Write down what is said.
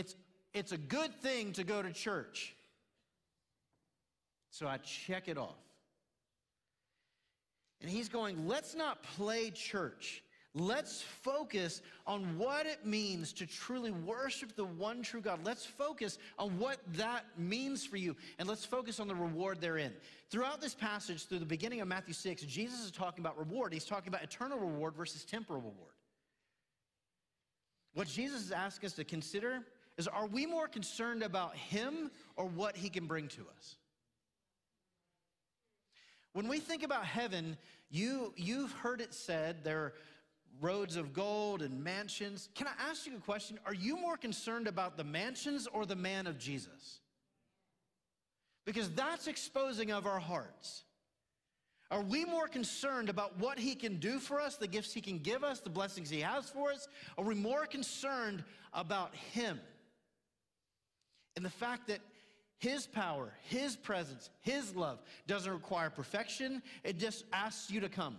it's, it's a good thing to go to church. So I check it off. And he's going, let's not play church. Let's focus on what it means to truly worship the one true God. Let's focus on what that means for you, and let's focus on the reward therein. Throughout this passage, through the beginning of Matthew 6, Jesus is talking about reward. He's talking about eternal reward versus temporal reward. What Jesus is asking us to consider is are we more concerned about Him or what He can bring to us? When we think about heaven, you, you've heard it said there are roads of gold and mansions. Can I ask you a question? Are you more concerned about the mansions or the man of Jesus? Because that's exposing of our hearts. Are we more concerned about what he can do for us, the gifts he can give us, the blessings he has for us? Are we more concerned about him and the fact that his power, His presence, His love doesn't require perfection. It just asks you to come.